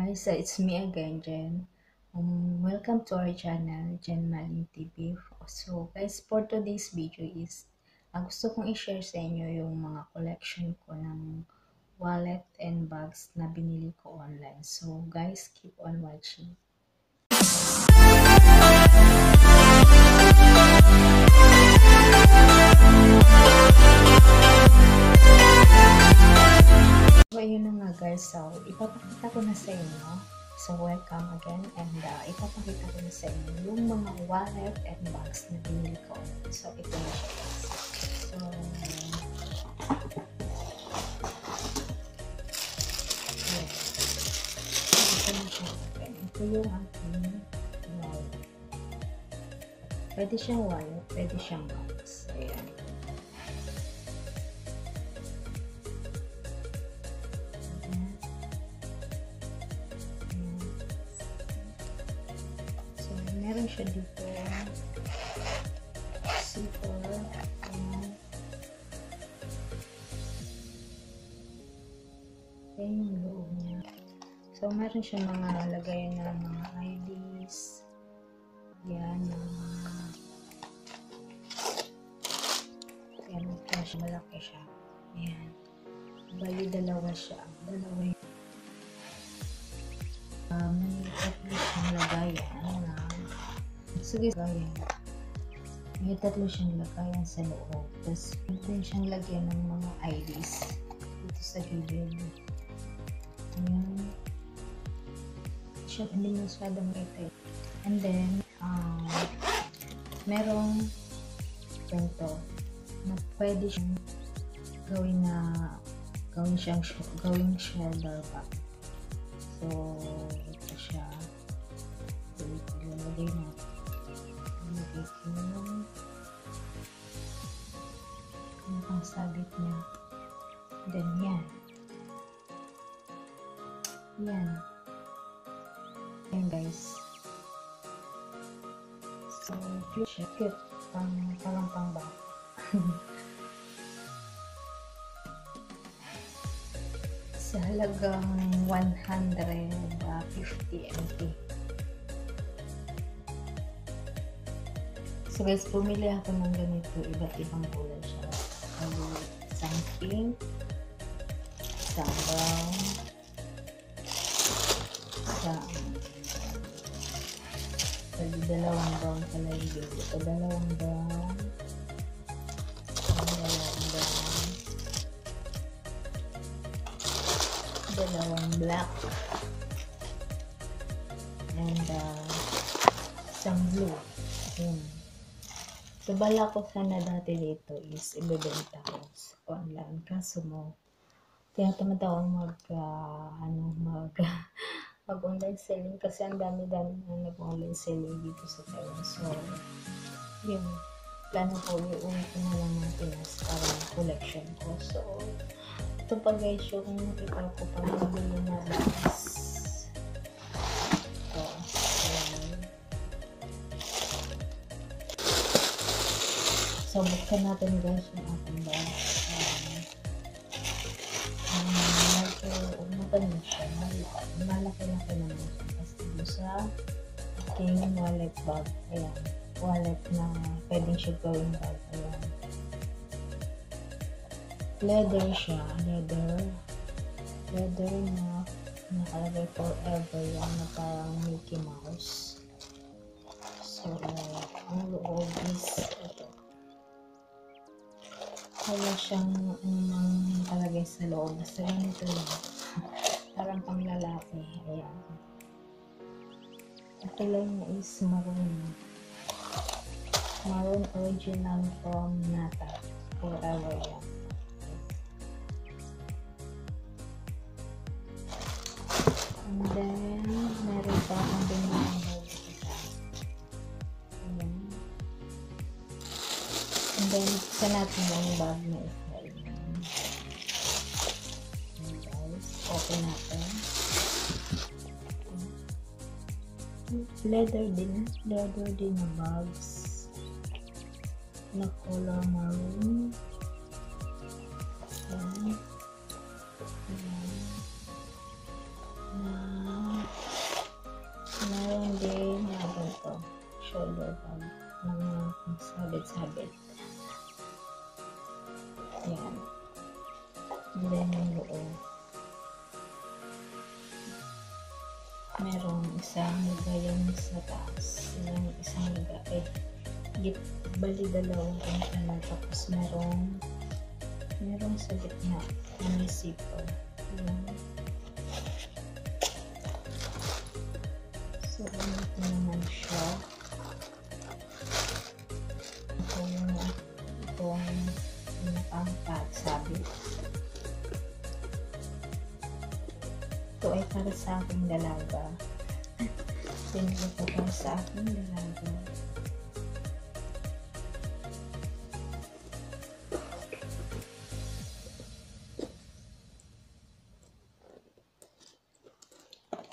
Guys, so it's me again, Jen. Um, welcome to our channel, Jen Malin TV. So, guys, for today's video is, uh, gusto kong i-share sa inyo yung mga collection ko ng wallet and bags na binili ko online. So, guys, keep on watching. Guys. So, ipapakita ko na sa inyo. So, welcome again. And uh, ipapakita ko na sa inyo yung mga wallet and bags na binili ko. So, ito na siya. So, yes. Ito na siya. Ito yung aking wallet. Pwede siyang wallet, pwede siyang box. Ayan. Meron siya dito. Zipper. Ayan. Ayan yung loob niya. So, meron siya mga lagayan ng mga IDs. Yan, mga Ayan. Malaki siya. Ayan. Bali, dalawa siya. Dalawa sige lagayan may tatlo siyang lagayan sa loob. Tapos din siyang lagyan ng mga IDs dito sa gilid. Ayan. Siya hindi masyadong kita and then um, merong ganito na pwede siyang gawin na gawin siyang gawing shoulder bag. So, yung pangsabit niya. Then, yan. Yan. Guys. So, cute siya. Cute. Pang, parang pang bag. sa halagang 150 MT. So guys, pumili ako ng ganito, iba't ibang kulay siya. Pink, isang brown, isang Pwede dalawang brown pala yung baby. Dalawang brown, dalawang brown, dalawang black. And uh, isang blue. Yun so bala ko sana dati dito is ibebenta ko online kaso mo tinatamad ako mag uh, ano mag mag online selling kasi ang dami dami na nag online selling dito sa Taiwan so yun plano ko iuwi ko na lang ng Pinas para collection ko so ito pa guys yung nakita ko pang nabili na bags. So, buksan natin guys yung ating bag. Um, medyo umaganda siya. Malaki-laki naman siya. Kasi sa aking wallet bag. Ayan. Wallet na pwedeng siya gawing bag. Ayan leather siya, leather, leather na nakalagay forever yan na parang Mickey Mouse. So, ang loob is. Wala siyang anumang nakalagay sa loob. Basta ganito lang. parang pang lalaki. Ayan. Ang kulay niya is maroon. Maroon original from Nata. Forever yan. And then, meron pa akong natin yung bag na. Ayan. Ayan guys. Open natin. Leather din. Leather din na bags. Na color maroon. Then yung loob. Merong isang lagayan sa taas. Yung isang lagay. Git, bali dalawang container. Tapos merong merong sa gitna. May zipper. Yan. Ito ay para sa aking dalaga. Pinili ko para sa aking dalaga.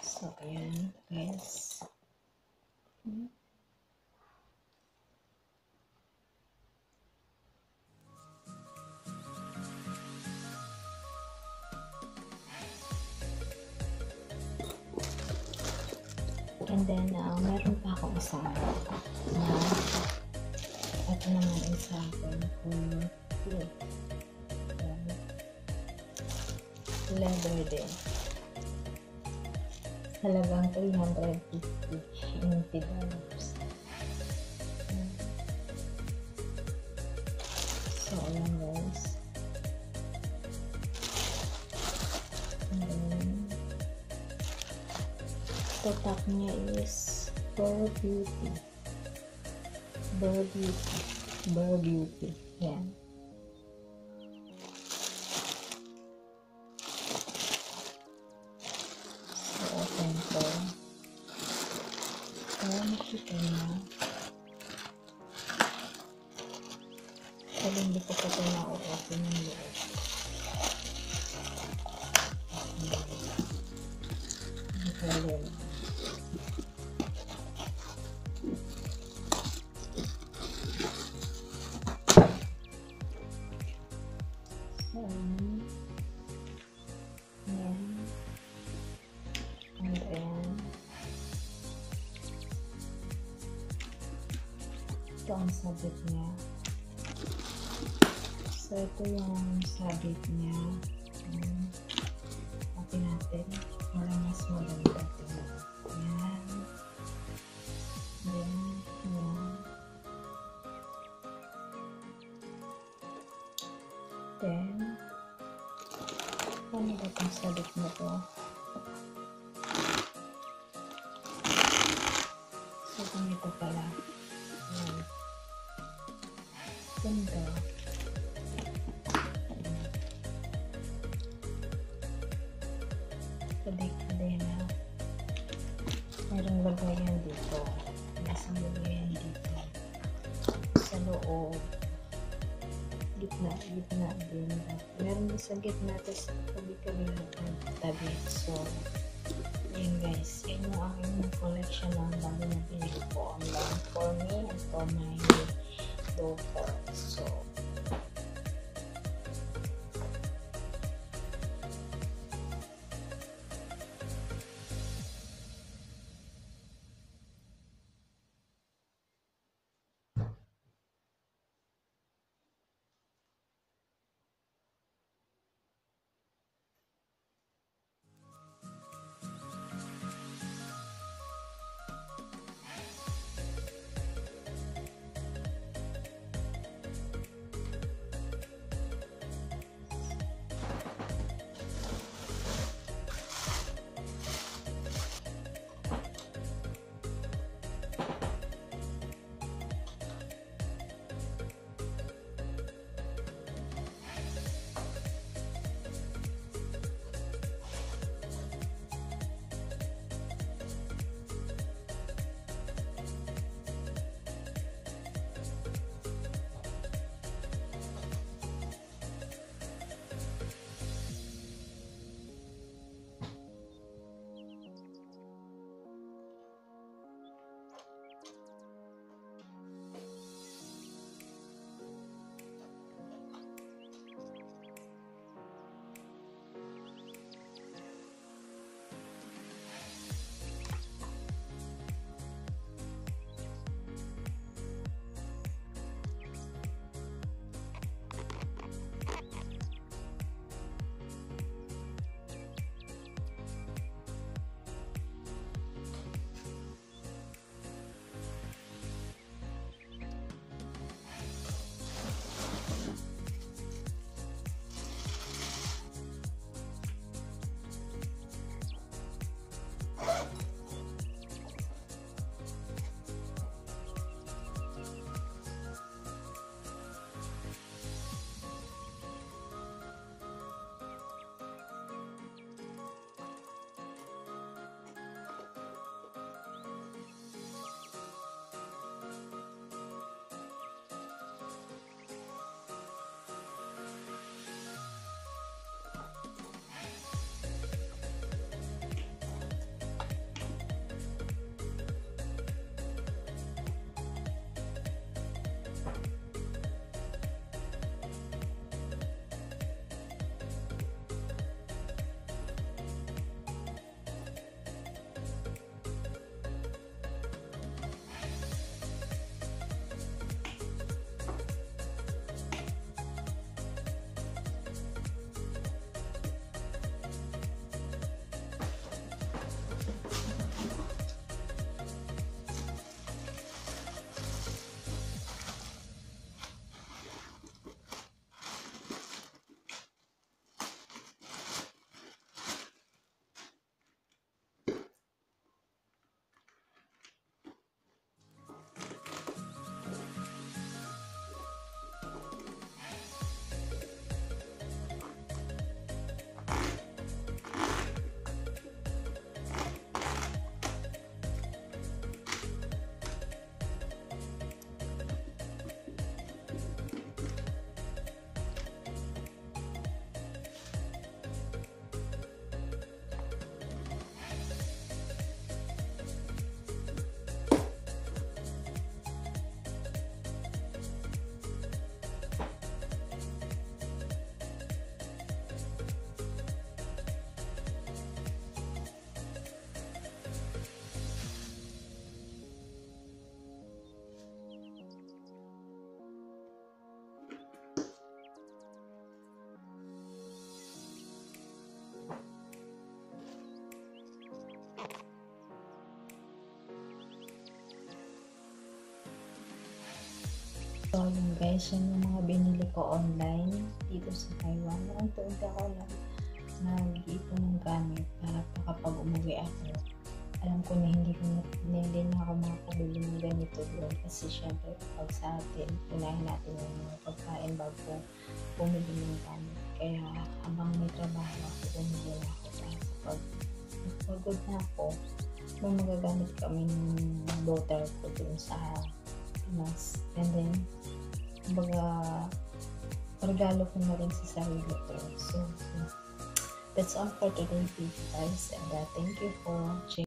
So, ayan, guys. Hmm. Leather din. Halagang 350 NT dollars. So, ayan guys. Top niya is Bare Beauty. Bare Beauty. Bare Beauty. Yan. So, sabit niya. So, ito yung sabit niya. Um, Open natin para mas maganda tingnan. Yan. Then, yan. Then, paano ba itong sabit na to? So, ganito pala. Ganda. Kadek-kadena. Mayroong lagayan dito. Isang lagayan dito. Sa loob. Gitna, gitna din. Meron din sa gitna, tapos tabi-tabi lang ang tabi. So, yun guys. Yan yung aking collection ng bago na pinili ko online for me and for my daughter. So, So, yun guys, yan yung mga binili ko online dito sa Taiwan. Noong tuwag ako na nag-ipon ng gamit para pa kapag umuwi ako. Alam ko na hindi ko na, hindi na ako makakabili ng ganito doon kasi syempre pag sa atin, unahin natin yung mga pagkain bago bumili ng gamit. Kaya habang may trabaho ako, bumili na ako para kapag pagod na ako, magagamit kami ng daughter ko dun sa Pinas. And then, kumbaga, regalo ko na rin sa sarili ko. So, that's all for today, guys. And uh, thank you for watching.